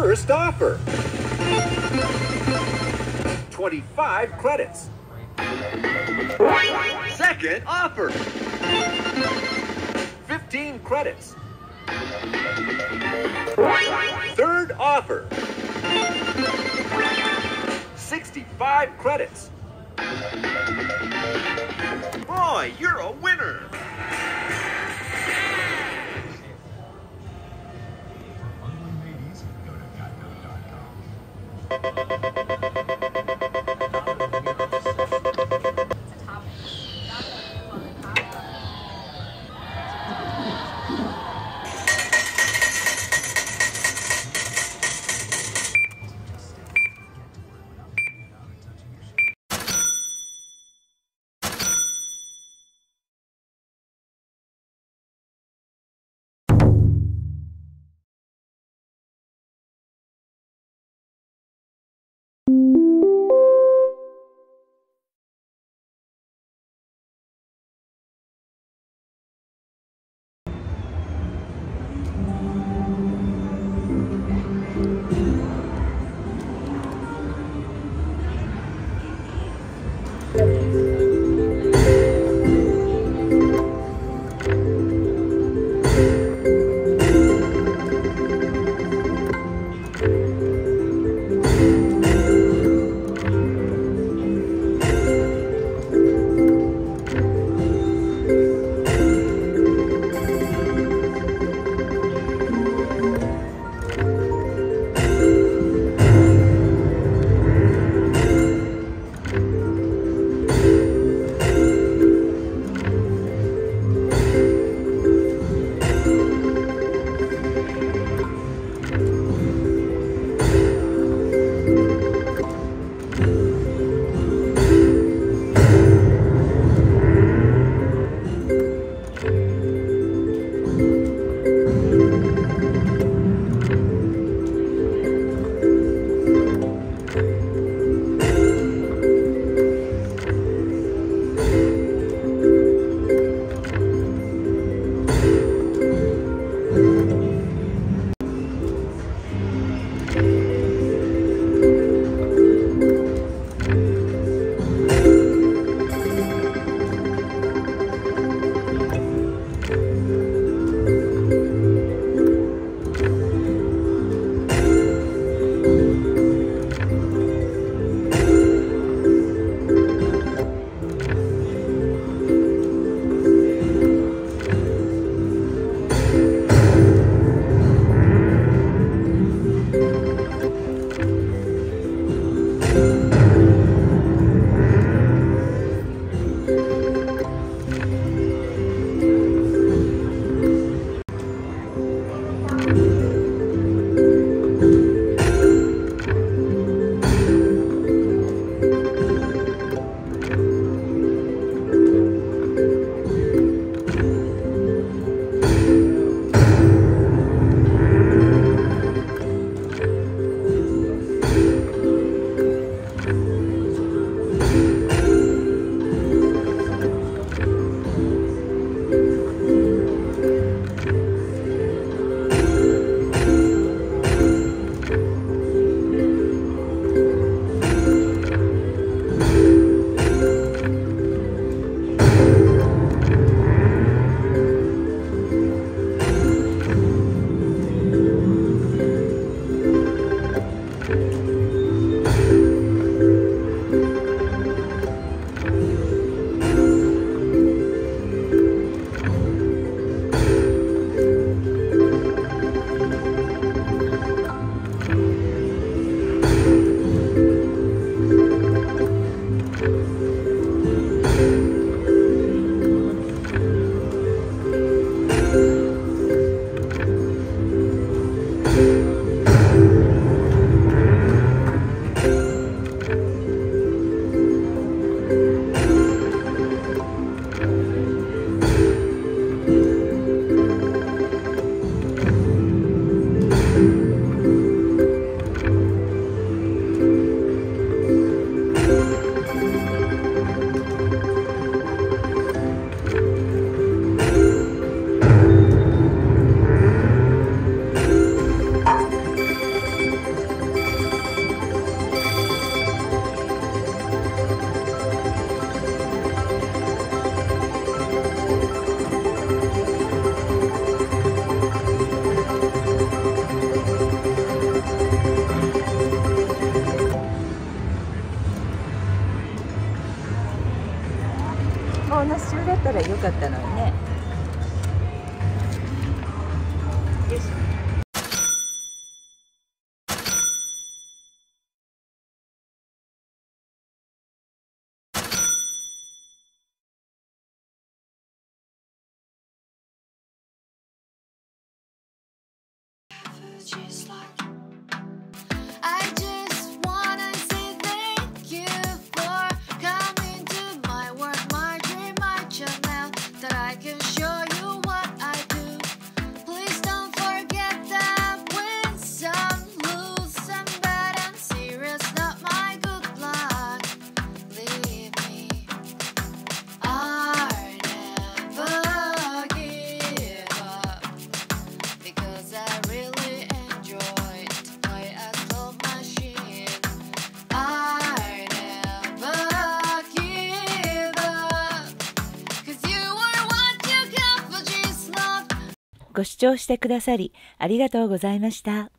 first offer. 25 credits. Second offer. 15 credits. Third offer. 65 credits. Boy, you're a winner! Bye. らよかったのにね。Just like ご視聴してくださりありがとうございました。